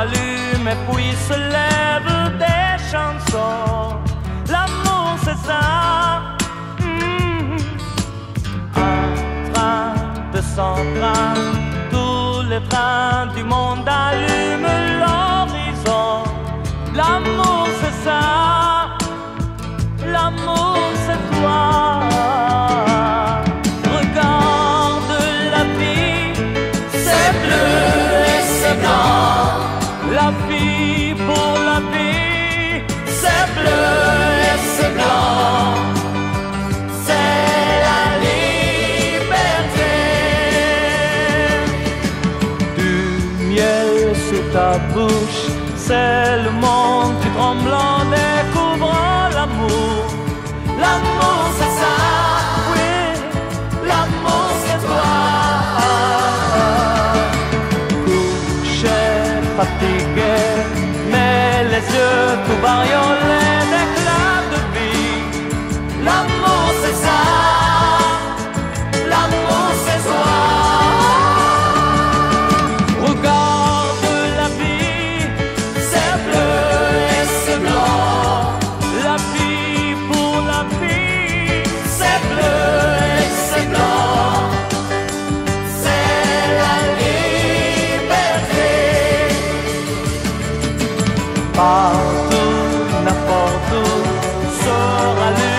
allume et puis se lève des chansons. L'amour, c'est ça. Un train de son train, tous les trains du monde allument l'horizon. L'amour, c'est ça. L'amour, bouche, c'est le monde qui tremble en découvrant l'amour. L'amour, c'est ça, oui, l'amour, c'est toi. Couché, fatigué, mais les yeux tout bariolés. partout, n'importe où, sors à